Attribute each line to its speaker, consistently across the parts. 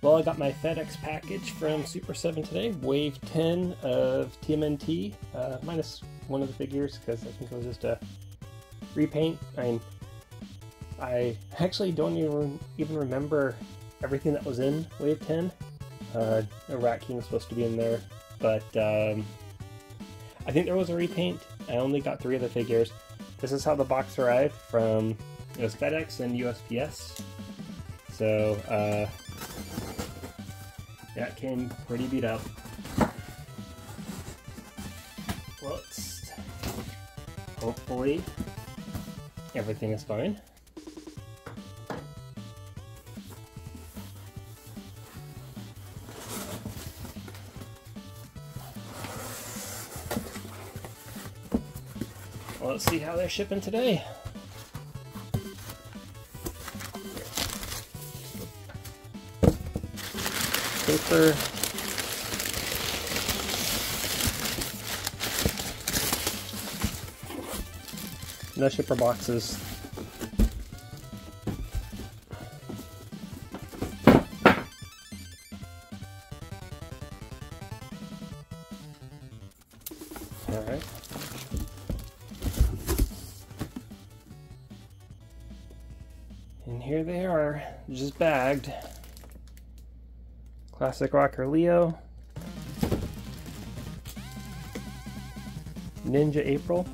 Speaker 1: Well, I got my FedEx package from Super 7 today, Wave 10 of TMNT, uh, minus one of the figures because I think it was just a repaint. I I actually don't even even remember everything that was in Wave 10. Uh, a Rat King was supposed to be in there, but um, I think there was a repaint. I only got three of the figures. This is how the box arrived from it was FedEx and USPS. So uh, that came pretty beat up. Let's hopefully everything is fine. Let's see how they're shipping today. No shipper boxes. Alright. And here they are, just bagged. Classic Rocker Leo. Ninja April.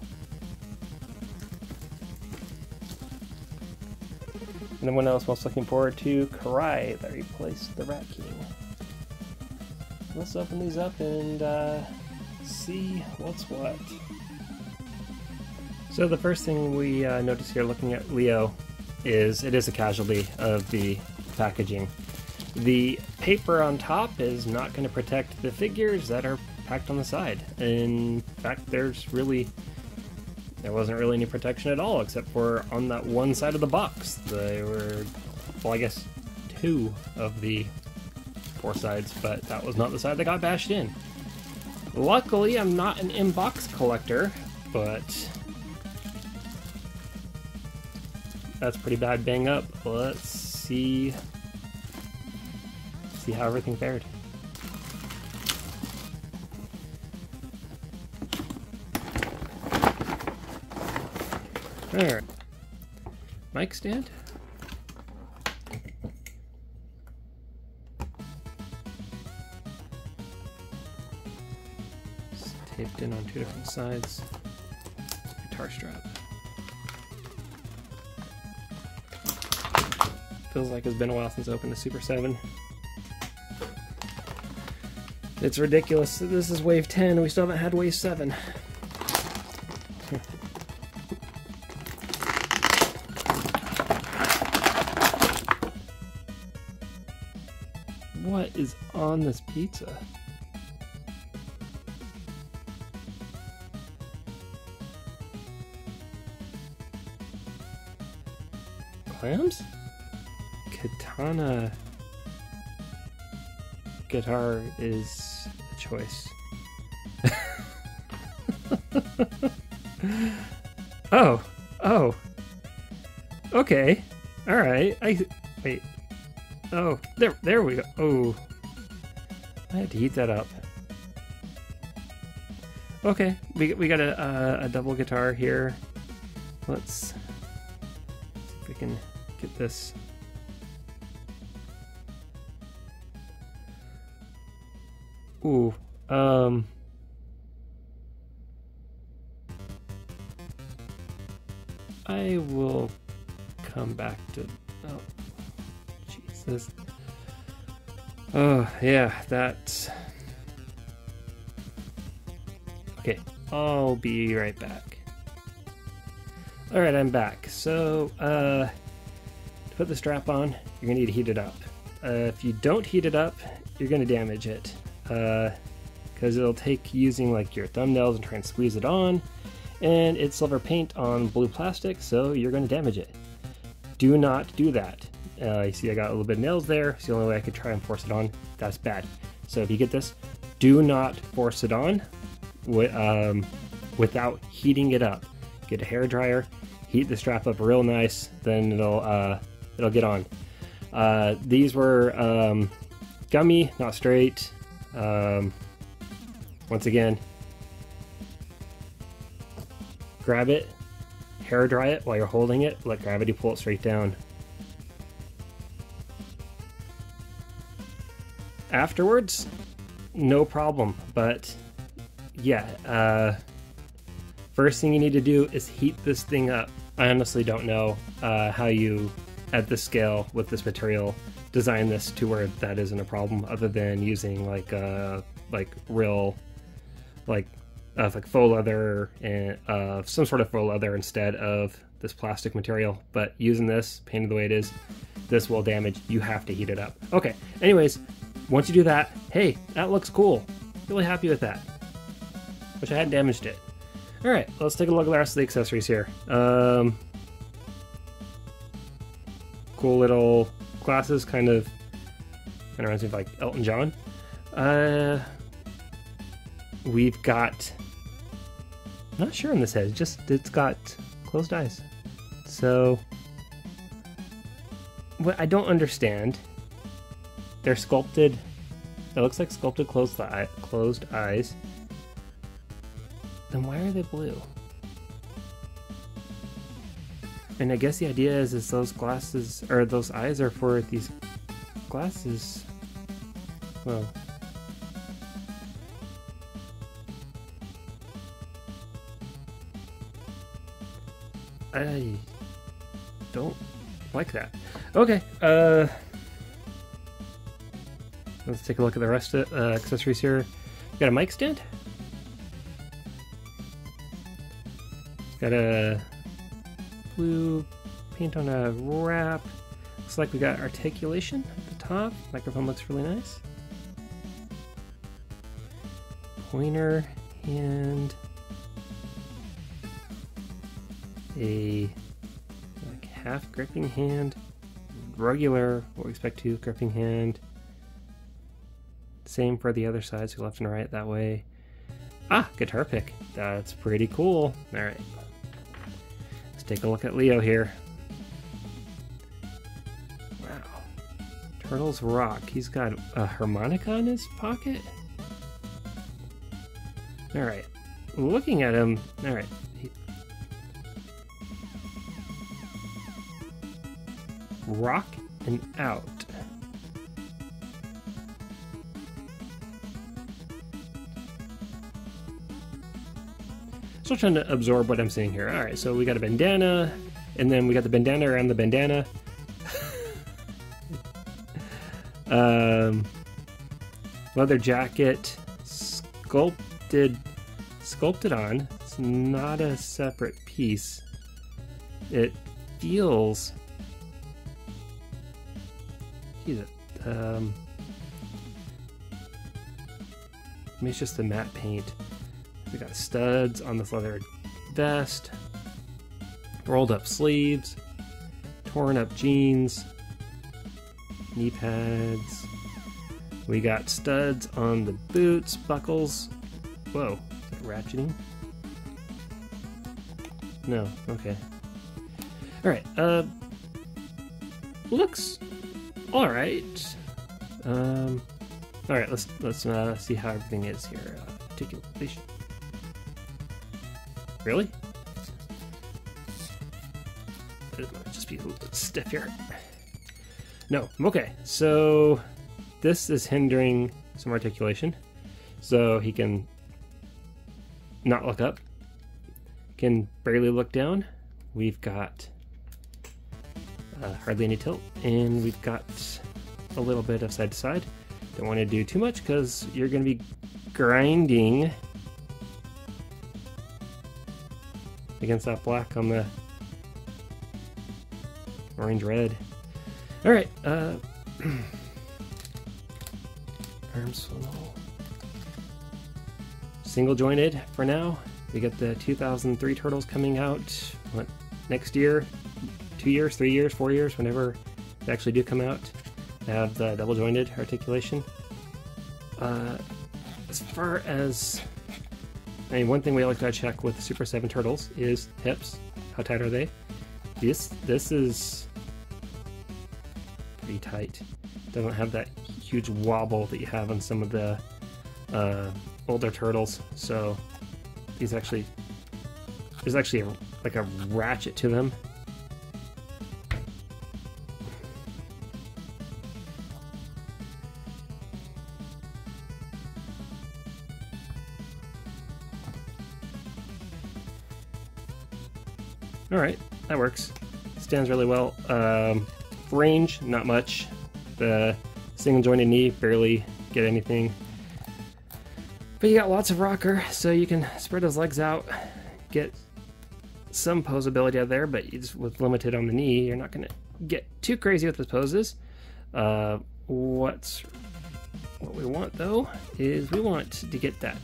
Speaker 1: And then one else was looking forward to Karai that replaced the Rat King. Let's open these up and uh, see what's what. So the first thing we uh, notice here looking at Leo is it is a casualty of the packaging. The paper on top is not going to protect the figures that are packed on the side. In fact, there's really there wasn't really any protection at all except for on that one side of the box. There were well, I guess two of the four sides, but that was not the side that got bashed in. Luckily, I'm not an inbox collector, but that's pretty bad bang up. Let's see see how everything fared. Alright. Mic stand? It's taped in on two different sides. Guitar strap. Feels like it's been a while since I opened a Super 7. It's ridiculous. This is wave 10, we still haven't had wave 7. what is on this pizza? Clams? Katana guitar is choice. oh, oh. Okay. All right. I wait. Oh, there, there we go. Oh, I had to heat that up. Okay, we we got a a double guitar here. Let's see if we can get this Ooh, um. I will come back to. Oh, Jesus. Oh, yeah, that. Okay, I'll be right back. Alright, I'm back. So, uh, to put the strap on, you're gonna need to heat it up. Uh, if you don't heat it up, you're gonna damage it because it'll take using like your thumbnails and try and squeeze it on and it's silver paint on blue plastic so you're going to damage it. Do not do that. Uh, you see I got a little bit of nails there. It's the only way I could try and force it on. That's bad. So if you get this do not force it on um, without heating it up. Get a hair dryer heat the strap up real nice then it'll uh, it'll get on. Uh, these were um, gummy, not straight. Um, once again, grab it, hair dry it while you're holding it, let gravity pull it straight down. Afterwards, no problem, but yeah, uh, first thing you need to do is heat this thing up. I honestly don't know uh, how you, at this scale with this material, design this to where that isn't a problem, other than using like uh, like real, like uh, like faux leather and uh, some sort of faux leather instead of this plastic material. But using this, painted the way it is, this will damage. You have to heat it up. Okay. Anyways, once you do that, hey, that looks cool. Really happy with that. Wish I hadn't damaged it. All right, let's take a look at the rest of the accessories here. Um, cool little glasses, kind of, kind of reminds me of like Elton John. Uh, we've got, I'm not sure on this head, just it's got closed eyes. So, what I don't understand, they're sculpted. It looks like sculpted closed eye, closed eyes. Then why are they blue? And I guess the idea is is those glasses or those eyes are for these glasses. Well. I don't like that. Okay, uh let's take a look at the rest of uh, accessories here. Got a mic stand. Got a blue paint on a wrap. Looks like we got articulation at the top. Microphone looks really nice. Pointer and a like half gripping hand, regular what we expect to gripping hand. Same for the other sides, left and right that way. Ah, guitar pick. That's pretty cool. All right. Let's take a look at Leo here. Wow. Turtles rock. He's got a harmonica in his pocket? All right. Looking at him, all right. Rock and out. Still trying to absorb what I'm seeing here. All right, so we got a bandana, and then we got the bandana around the bandana. um, leather jacket, sculpted, sculpted on. It's not a separate piece. It feels. Geez, um, it's just the matte paint. We got studs on this leather vest, rolled up sleeves, torn up jeans, knee pads. We got studs on the boots, buckles. Whoa, ratcheting? No, okay. Alright, uh, looks alright. Um, alright, let's, let's, uh, see how everything is here. Uh, articulation. Really? It might just be a little bit stiff here. No, okay. So this is hindering some articulation. So he can not look up, can barely look down. We've got uh, hardly any tilt, and we've got a little bit of side to side. Don't want to do too much because you're going to be grinding against that black on the orange red. All right, uh, arm swivel. Single jointed for now. We got the 2003 turtles coming out what, next year, two years, three years, four years, whenever they actually do come out. They have the double jointed articulation. Uh, as far as I mean, one thing we like to check with Super 7 Turtles is hips. How tight are they? This this is pretty tight. Doesn't have that huge wobble that you have on some of the uh, older turtles. So these actually, there's actually a, like a ratchet to them. That works. Stands really well. Um, range, not much. The single jointed knee, barely get anything. But you got lots of rocker, so you can spread those legs out, get some posability out there, but just with limited on the knee, you're not going to get too crazy with the poses. Uh, what's what we want though is we want to get that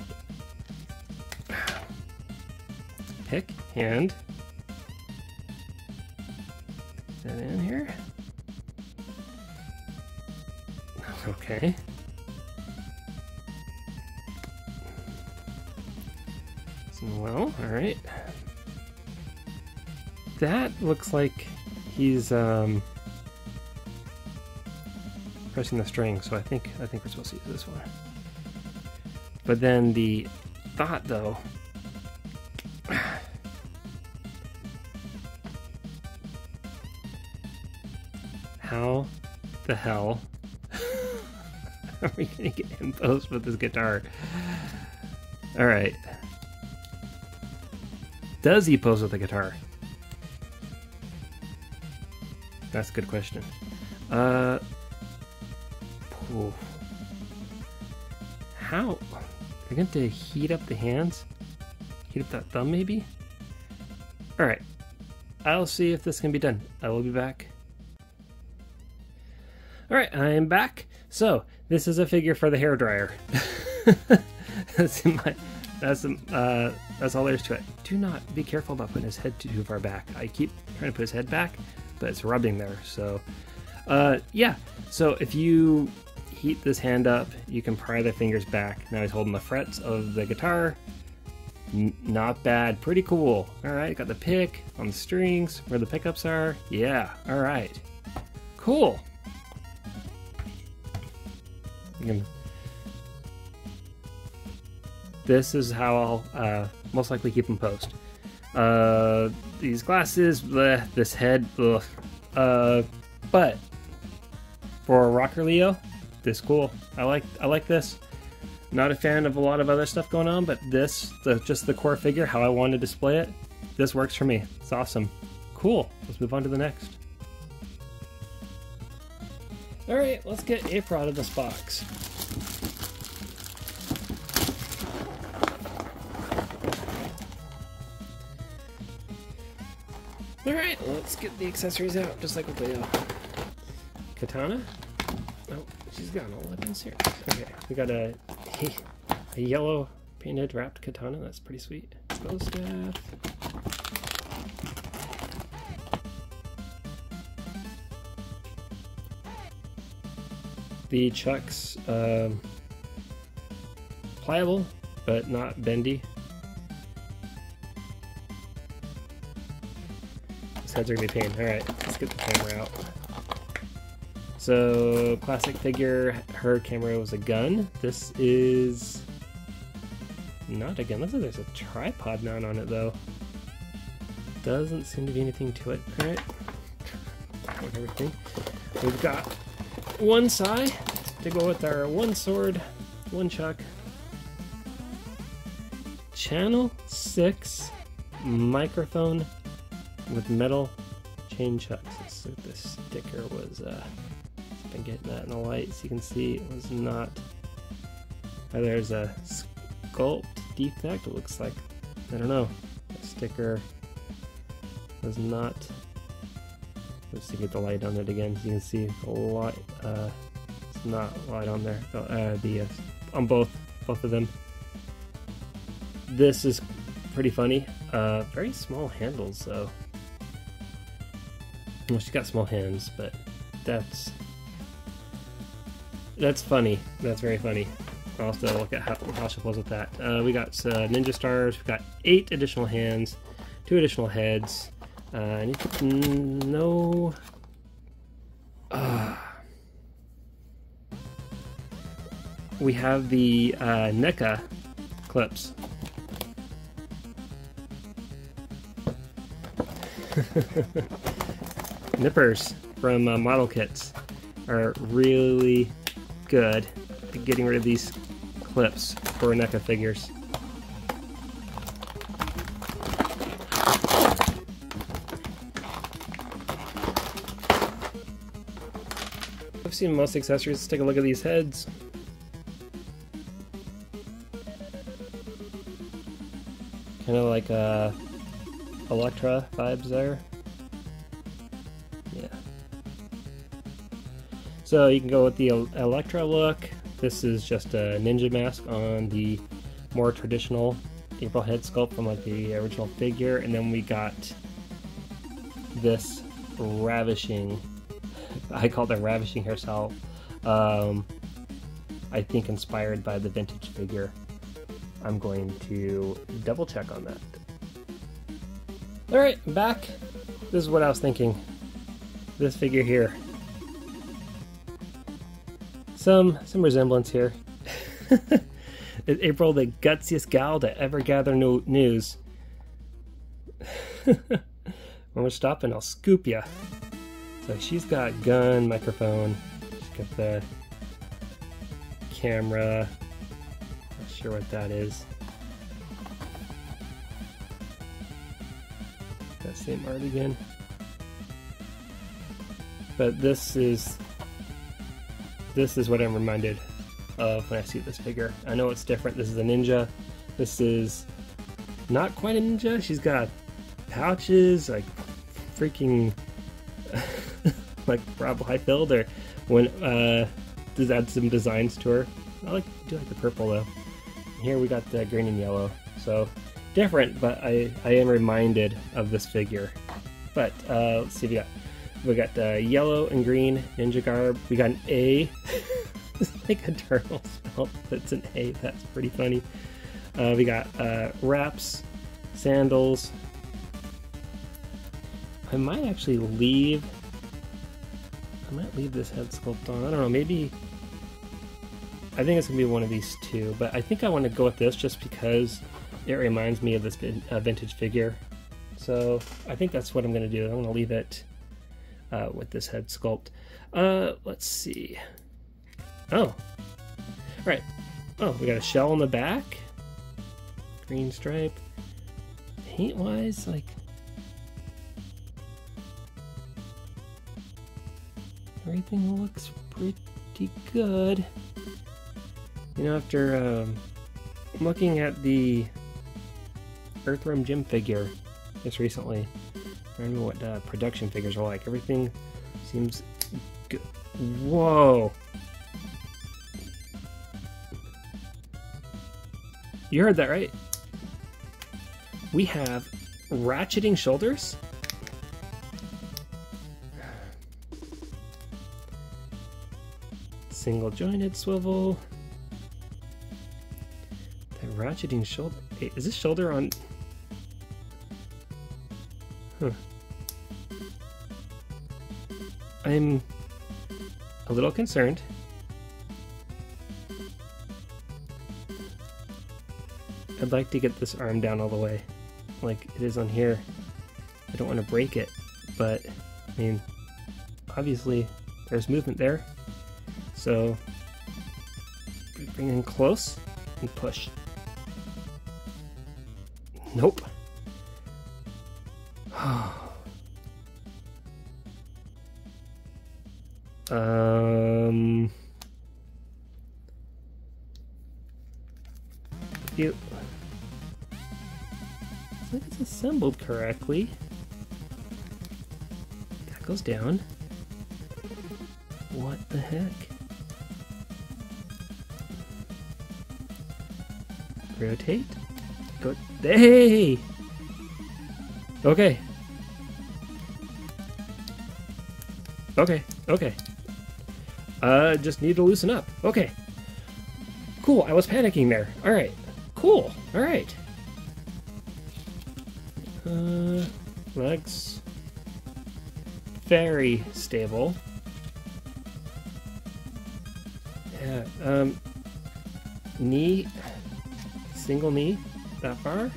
Speaker 1: pick hand that in here. Okay. Well, alright. That looks like he's um, pressing the string, so I think I think we're supposed to use this one. But then the thought though the hell are we gonna get him posed with this guitar? Alright. Does he pose with the guitar? That's a good question. Uh, how? Are going to heat up the hands? Heat up that thumb, maybe? Alright. I'll see if this can be done. I will be back. Alright, I am back. So, this is a figure for the hair dryer. that's my that's uh, that's all there is to it. Do not be careful about putting his head too far back. I keep trying to put his head back, but it's rubbing there. So, uh, yeah. So if you heat this hand up, you can pry the fingers back. Now he's holding the frets of the guitar. N not bad. Pretty cool. All right, got the pick on the strings where the pickups are. Yeah. All right. Cool. Can this is how I'll uh, most likely keep them posed. Uh, these glasses, bleh, this head. Uh, but for Rocker Leo, this cool. I like I like this. Not a fan of a lot of other stuff going on, but this, the, just the core figure, how I want to display it, this works for me. It's awesome. Cool. Let's move on to the next. All right, let's get April out of this box. Alright, let's get the accessories out, just like with Leo. Katana. Oh, she's got all weapons here. Okay, we got a, a yellow painted wrapped katana. That's pretty sweet. Bow staff. The chucks, um, pliable, but not bendy. These heads are gonna be pain. Alright, let's get the camera out. So, classic figure, her camera was a gun. This is not a gun. Looks like there's a tripod mount on it though. Doesn't seem to be anything to it. Alright. Everything. We've got one sai to go with our one sword, one chuck. Channel 6 microphone with metal chain chucks. So the sticker was, uh, been getting that in the light so you can see it was not. Oh, there's a sculpt defect. It looks like, I don't know, the sticker was not. Let's see, get the light on it again. You can see the light. Uh, it's not light on there. Uh, the uh, on both both of them. This is pretty funny. Uh, very small handles though. Well, she's got small hands, but that's that's funny. That's very funny. I'll to look at how, how she pulls with that. Uh, we got uh, ninja stars. We've got eight additional hands, two additional heads. Uh, no. Uh, we have the uh, NECA clips. Nippers from uh, model kits are really good at getting rid of these clips for NECA figures. Seen most accessories. Let's take a look at these heads. Kind of like uh, Elektra vibes there. Yeah. So you can go with the Elektra look. This is just a ninja mask on the more traditional April head sculpt from like the original figure, and then we got this ravishing. I call a ravishing hairstyle. Um, I think inspired by the vintage figure. I'm going to double check on that. Alright, back. This is what I was thinking. This figure here. Some some resemblance here. April, the gutsiest gal to ever gather no news. when we're stopping, I'll scoop ya. So she's got gun, microphone. She's got the camera. Not sure what that is. that same art again. But this is this is what I'm reminded of when I see this figure. I know it's different. This is a ninja. This is not quite a ninja. She's got pouches, like freaking like Rob Liefeld or when uh does add some designs to her. I like do like the purple though. Here we got the green and yellow. So different, but I, I am reminded of this figure. But uh, let's see, if we got we got uh, yellow and green ninja garb. We got an A, it's like a turtle spell, but it's an A. That's pretty funny. Uh, we got uh, wraps, sandals. I might actually leave. I might leave this head sculpt on. I don't know. Maybe. I think it's gonna be one of these two, but I think I want to go with this just because it reminds me of this uh, vintage figure. So I think that's what I'm going to do. I'm going to leave it uh, with this head sculpt. Uh, let's see. Oh, all right. Oh, we got a shell on the back. Green stripe. Paint wise, like. Everything looks pretty good. You know, after um, looking at the Earthworm Jim figure just recently. I don't know what uh, production figures are like. Everything seems good. Whoa! You heard that right? We have ratcheting shoulders. Single jointed swivel. The ratcheting shoulder. Hey, is this shoulder on Huh. I'm a little concerned. I'd like to get this arm down all the way, like it is on here. I don't want to break it, but I mean, obviously there's movement there. So bring in close and push. Nope. um. You. Think it's assembled correctly. That goes down. What the heck? Rotate. Go. Hey! Okay, Okay, okay. Uh, just need to loosen up. Okay. Cool, I was panicking there. Alright. Cool. Alright. Uh, legs. Very stable. Yeah, um, knee, single knee that far.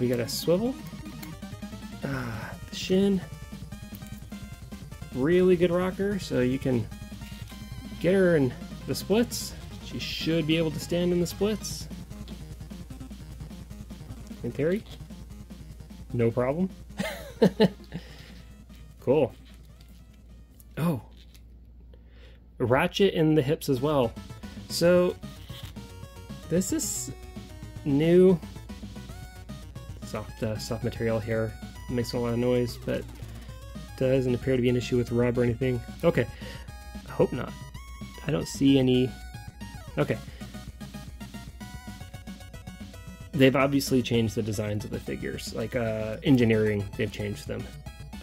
Speaker 1: We got a swivel. Ah, the shin. Really good rocker, so you can get her in the splits. She should be able to stand in the splits. In theory. No problem. cool. Oh. Ratchet in the hips as well. So, this is new soft uh, soft material here. It makes a lot of noise, but doesn't appear to be an issue with rub or anything. Okay, I hope not. I don't see any. Okay. They've obviously changed the designs of the figures, like uh, engineering. They've changed them.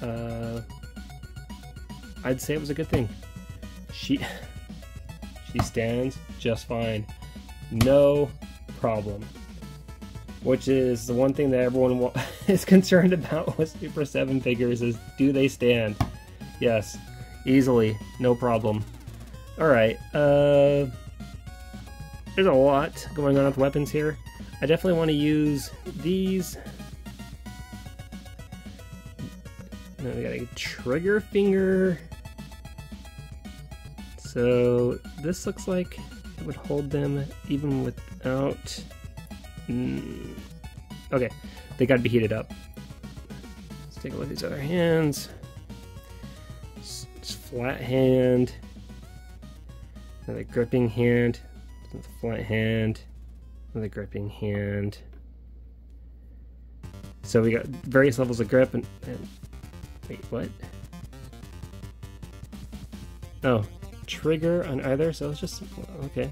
Speaker 1: Uh, I'd say it was a good thing. She she stands just fine, no problem which is the one thing that everyone is concerned about with Super 7 figures is do they stand? Yes, easily, no problem. Alright, uh, there's a lot going on with weapons here. I definitely want to use these. Then we got a trigger finger. So this looks like would hold them even without Mm. Okay, they gotta be heated up. Let's take a look at these other hands. It's flat hand. Another gripping hand. Another flat hand. Another gripping hand. So we got various levels of grip and, and wait, what? Oh, trigger on either. So it's just okay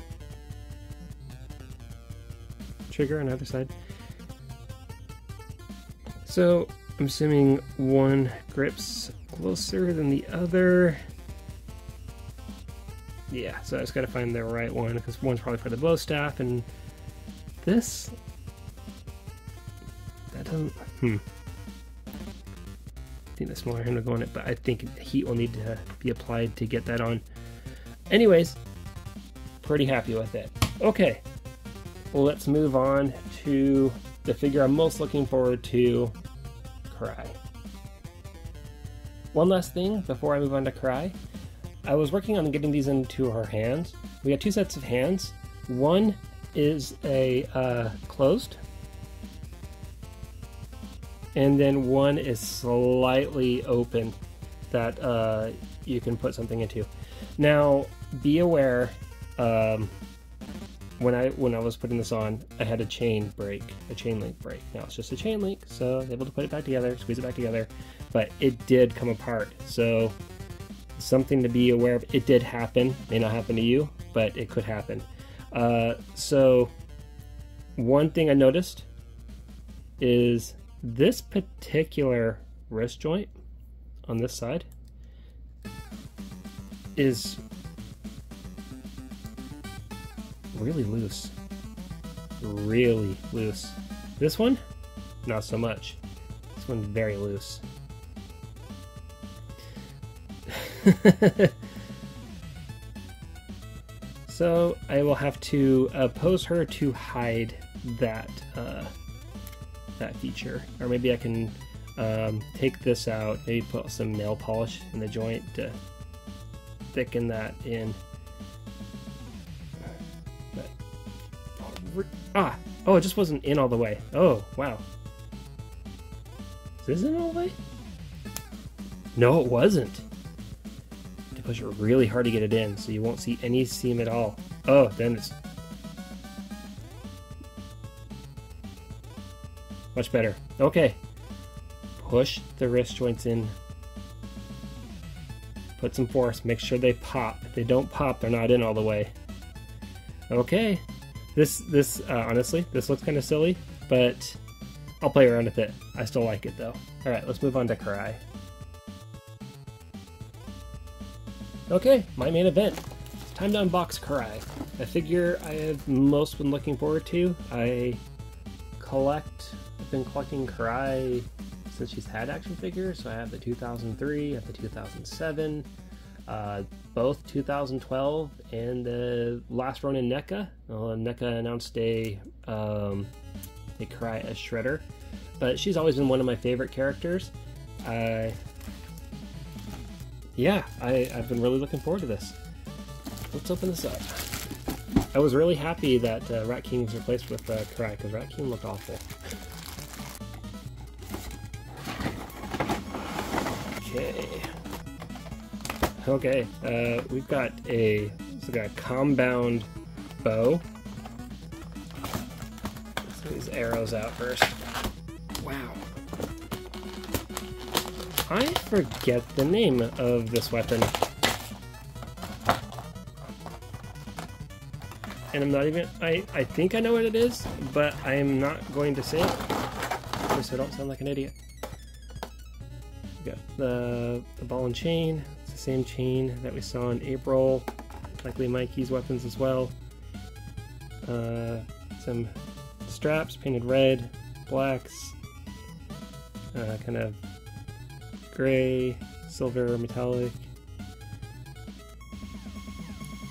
Speaker 1: trigger on either side. So I'm assuming one grips closer than the other. Yeah, so I just gotta find the right one because one's probably for the bow staff and this that doesn't hmm. I think the smaller hand will go on it, but I think heat will need to be applied to get that on. Anyways, pretty happy with it. Okay, let's move on to the figure I'm most looking forward to, Karai. One last thing before I move on to Karai. I was working on getting these into her hands. We got two sets of hands. One is a uh, closed, and then one is slightly open that uh, you can put something into. Now, be aware um, when I when I was putting this on, I had a chain break, a chain link break. Now it's just a chain link, so I was able to put it back together, squeeze it back together, but it did come apart. So something to be aware of. It did happen. May not happen to you, but it could happen. Uh, so one thing I noticed is this particular wrist joint on this side is really loose. Really loose. This one, not so much. This one's very loose. so I will have to pose her to hide that uh, that feature, or maybe I can um, take this out, maybe put some nail polish in the joint to thicken that in. Ah! Oh, it just wasn't in all the way. Oh, wow. Is this in all the way? No, it wasn't. To push it really hard to get it in, so you won't see any seam at all. Oh, then it's... Much better. Okay. Push the wrist joints in. Put some force. Make sure they pop. If they don't pop, they're not in all the way. Okay. This, this uh, honestly, this looks kind of silly, but I'll play around with it. I still like it though. Alright, let's move on to Karai. Okay, my main event. It's time to unbox Karai. A figure I have most been looking forward to. I collect, I've been collecting Karai since she's had action figures. So I have the 2003, I have the 2007. uh, both 2012 and the last run in NECA. Well, NECA announced a um, a Karai as Shredder, but she's always been one of my favorite characters. I yeah, I, I've been really looking forward to this. Let's open this up. I was really happy that uh, Rat King was replaced with uh, Karai because Rat King looked awful. Okay, uh, we've got a, so got a compound bow. Let's get these arrows out first. Wow. I forget the name of this weapon. And I'm not even, I, I think I know what it is, but I'm not going to say it. So I don't sound like an idiot. We got the, the ball and chain. Same chain that we saw in April. Likely Mikey's weapons as well. Uh, some straps painted red, blacks, uh, kind of gray, silver, metallic.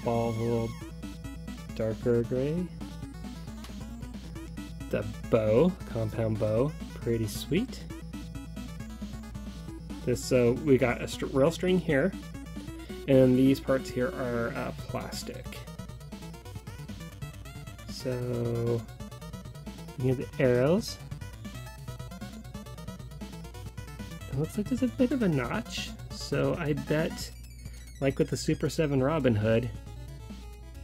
Speaker 1: Ball a little darker gray. The bow, compound bow, pretty sweet. This so we got a st rail string here, and these parts here are uh, plastic. So have the arrows. It looks like there's a bit of a notch, so I bet, like with the Super 7 Robin Hood,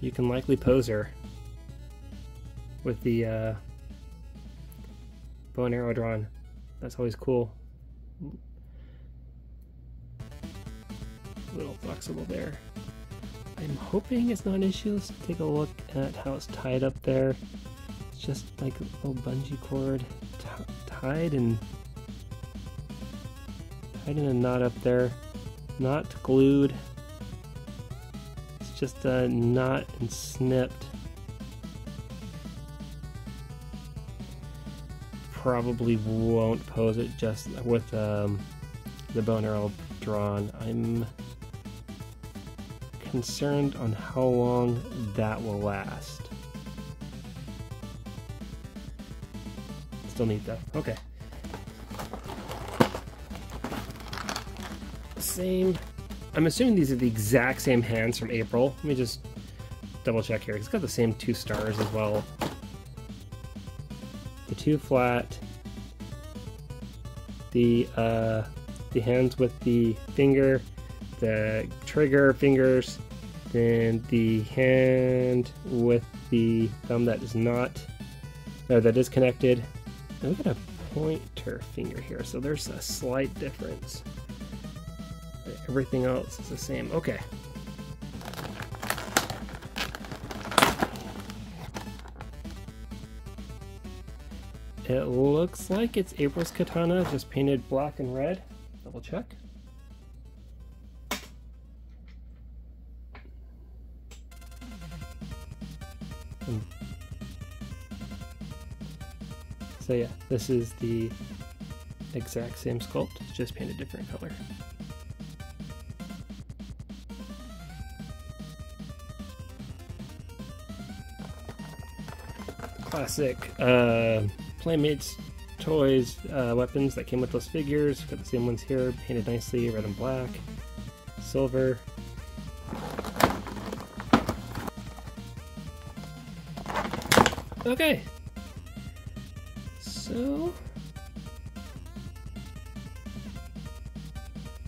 Speaker 1: you can likely pose her with the uh, bow and arrow drawn. That's always cool. Flexible there. I'm hoping it's not an issue. Let's take a look at how it's tied up there. It's just like a little bungee cord tied and tied in a knot up there. Not glued. It's just a knot and snipped. Probably won't pose it just with um, the bone arrow drawn. I'm concerned on how long that will last. Still need that. Okay. Same. I'm assuming these are the exact same hands from April. Let me just double check here. It's got the same two stars as well. The two flat. The uh, the hands with the finger the trigger fingers, then the hand with the thumb that is not, no, that is connected. And we got a pointer finger here, so there's a slight difference. Everything else is the same. Okay. It looks like it's April's katana, just painted black and red. Double check. So yeah, this is the exact same sculpt, it's just painted different color. Classic uh, Playmates toys, uh, weapons that came with those figures. Got the same ones here, painted nicely, red and black, silver. Okay,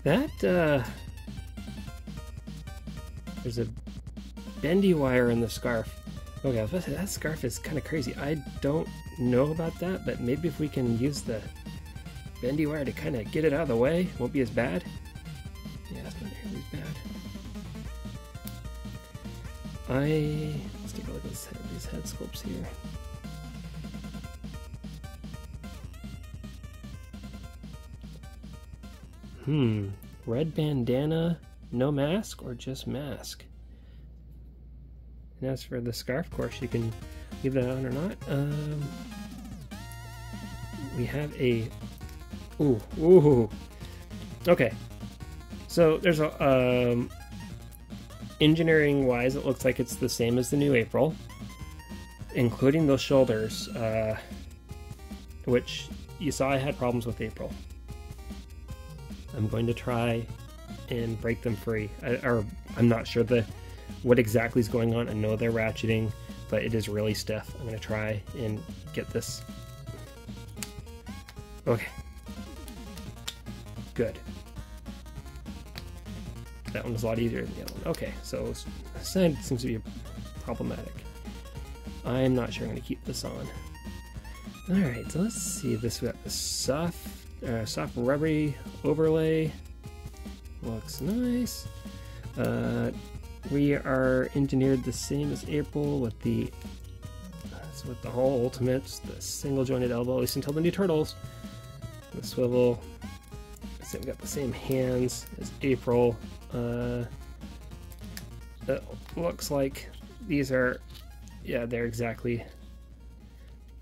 Speaker 1: that uh, there's a bendy wire in the scarf. Okay, that scarf is kind of crazy. I don't know about that, but maybe if we can use the bendy wire to kind of get it out of the way, won't be as bad. Yeah, it's not nearly as bad. I let's take a look at these head sculpts here. Hmm. Red bandana, no mask, or just mask? And as for the scarf, of course, you can leave that on or not. Um, we have a. Ooh, ooh. Okay. So there's a um, engineering wise, it looks like it's the same as the new April, including those shoulders, uh, which you saw I had problems with April. I'm going to try and break them free. I, or I'm not sure the what exactly is going on. I know they're ratcheting, but it is really stiff. I'm going to try and get this. Okay. Good. That one was a lot easier than the other one. Okay, so side seems to be problematic. I'm not sure I'm going to keep this on. Alright, so let's see this. We got the soft, uh, soft rubbery overlay. Looks nice. Uh, we are engineered the same as April with the so with the whole ultimates, the single jointed elbow, at least until the new turtles. The swivel. So we've got the same hands as April. Uh, it looks like these are, yeah, they're exactly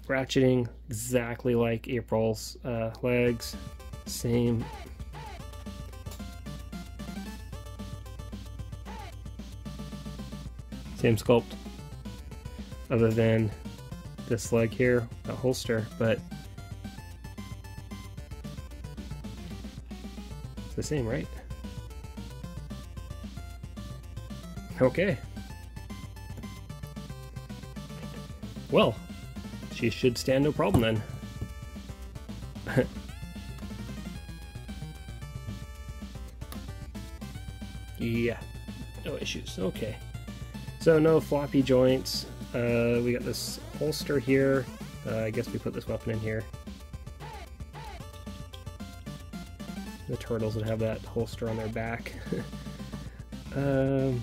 Speaker 1: ratcheting exactly like April's uh, legs. Same same sculpt other than this leg here, the holster, but it's the same, right? Okay. Well, she should stand no problem then. yeah, no issues. Okay. So no floppy joints. Uh, we got this holster here. Uh, I guess we put this weapon in here. The turtles would have that holster on their back. um,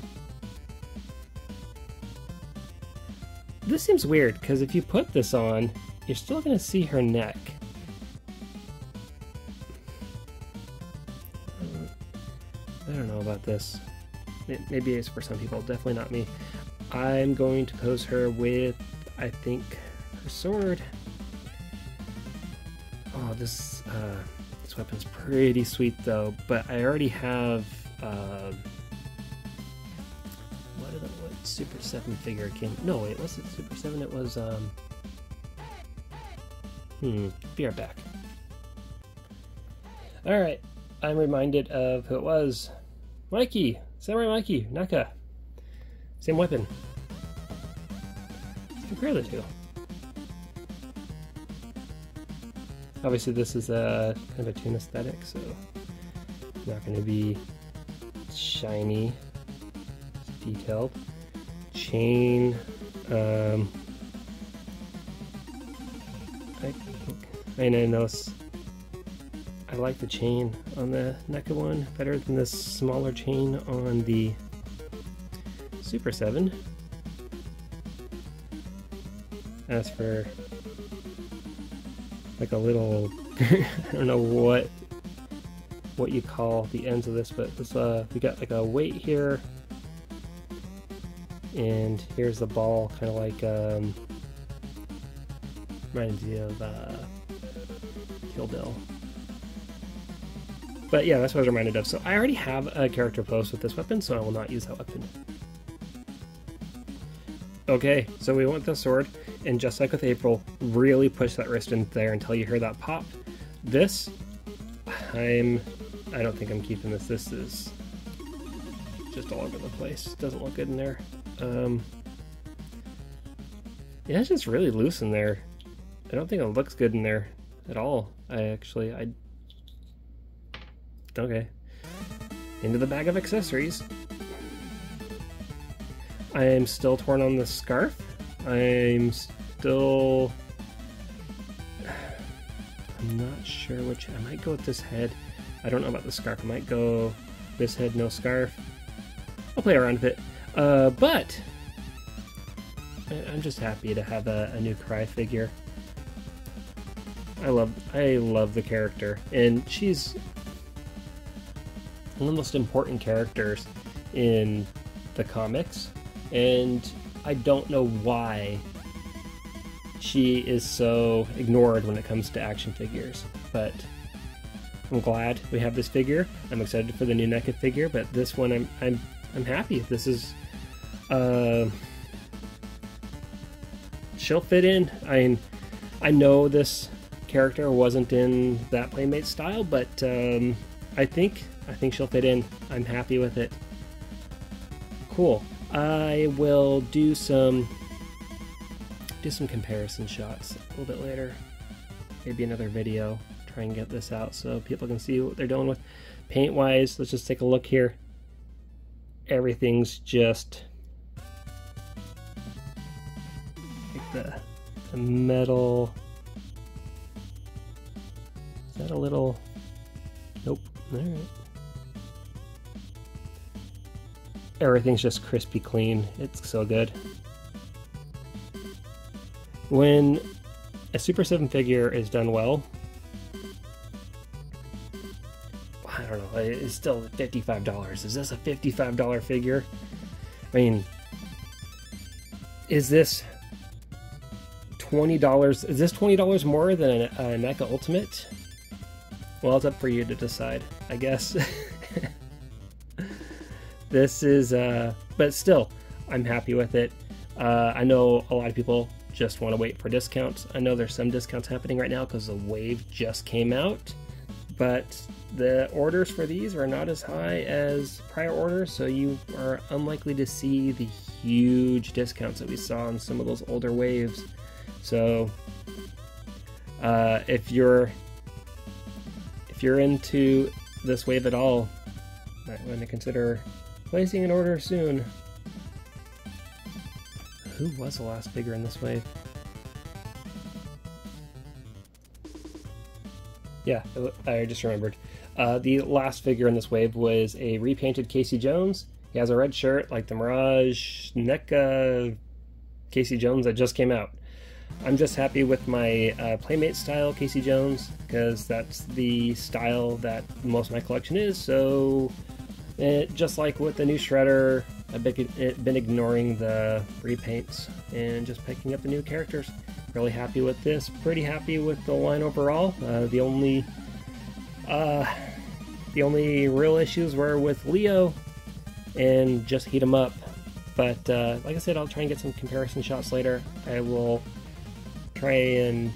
Speaker 1: this seems weird because if you put this on, you're still going to see her neck. I don't know about this. Maybe it's for some people, definitely not me. I'm going to pose her with, I think, her sword. Oh, this uh, this weapon's pretty sweet though, but I already have. Uh, what, Super 7 figure came? No, wait, was it Super 7? It was. Um, hmm, be right back. Alright, I'm reminded of who it was. Mikey! Samurai Mikey, NECA. Same weapon. Let's compare the two. Obviously this is a kind of a toon aesthetic, so not going to be shiny, detailed. Chain, um, I, I know I like the chain on the NECA one better than this smaller chain on the Super 7. As for like a little I don't know what what you call the ends of this, but this uh we got like a weight here and here's the ball kind of like um reminds me of uh Kill Bill. But yeah, that's what I was reminded of. So I already have a character pose with this weapon, so I will not use that weapon. Okay, so we want the sword, and just like with April, really push that wrist in there until you hear that pop. This, I'm, I don't think I'm keeping this. This is just all over the place. Doesn't look good in there. Um, yeah, it's just really loose in there. I don't think it looks good in there at all. I actually, I, okay. Into the bag of accessories. I am still torn on the scarf. I'm still... I'm not sure which... I might go with this head. I don't know about the scarf. I might go this head, no scarf. I'll play around with it. Uh, but... I'm just happy to have a, a new Karai figure. I love I love the character, and she's one of the most important characters in the comics and I don't know why she is so ignored when it comes to action figures, but I'm glad we have this figure. I'm excited for the new NECA figure, but this one I'm, I'm I'm happy. This is, uh, she'll fit in. I mean, I know this character wasn't in that playmate style, but um, I think I think she'll fit in. I'm happy with it. Cool. I will do some do some comparison shots a little bit later. Maybe another video. Try and get this out so people can see what they're doing with paint wise. Let's just take a look here. Everything's just the, the metal. Is that a little? Nope. All right. Everything's just crispy clean. It's so good. When a Super 7 figure is done well, I don't know, it's still $55. Is this a $55 figure? I mean, is this $20? Is this $20 more than a, a NECA Ultimate? Well, it's up for you to decide, I guess. this is, uh, but still, I'm happy with it. Uh, I know a lot of people just want to wait for discounts. I know there's some discounts happening right now because the Wave just came out, but the orders for these are not as high as prior orders, so you are unlikely to see the huge discounts that we saw on some of those older waves. So, uh, if you're if you're into this wave at all, might want to consider placing an order soon. Who was the last figure in this wave? Yeah, I just remembered. Uh, the last figure in this wave was a repainted Casey Jones. He has a red shirt like the Mirage NECA Casey Jones that just came out. I'm just happy with my uh, Playmate style Casey Jones because that's the style that most of my collection is. So, it, just like with the new Shredder, I've been ignoring the repaints and just picking up the new characters. Really happy with this. Pretty happy with the line overall. Uh, the only uh, the only real issues were with Leo and just heat him up. But uh, like I said, I'll try and get some comparison shots later. I will try and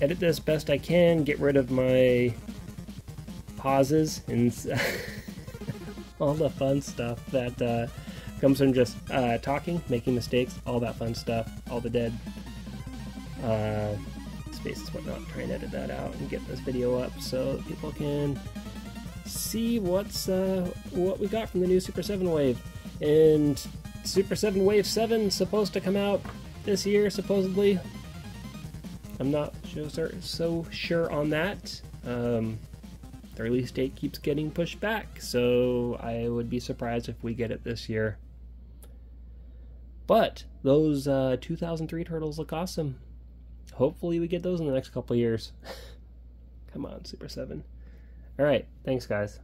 Speaker 1: edit this best I can, get rid of my pauses and all the fun stuff that uh, comes from just uh, talking, making mistakes, all that fun stuff, all the dead uh, spaces, whatnot. Try and edit that out and get this video up so people can see what's uh, what we got from the new Super 7 Wave. And Super 7 Wave 7 supposed to come out this year, supposedly. I'm not so, so sure on that. Um, the release date keeps getting pushed back, so I would be surprised if we get it this year. But those uh, 2003 turtles look awesome. Hopefully, we get those in the next couple years. Come on, Super 7. All right, thanks, guys.